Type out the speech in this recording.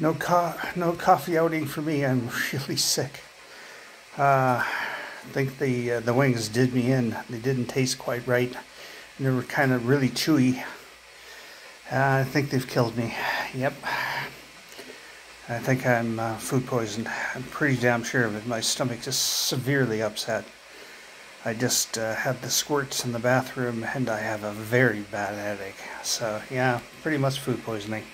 No co- no coffee outing for me. I'm really sick. Uh, I think the uh, the wings did me in. They didn't taste quite right. And they were kind of really chewy. Uh, I think they've killed me. Yep. I think I'm uh, food poisoned. I'm pretty damn sure of it. My stomach is severely upset. I just uh, had the squirts in the bathroom and I have a very bad headache. So, yeah, pretty much food poisoning.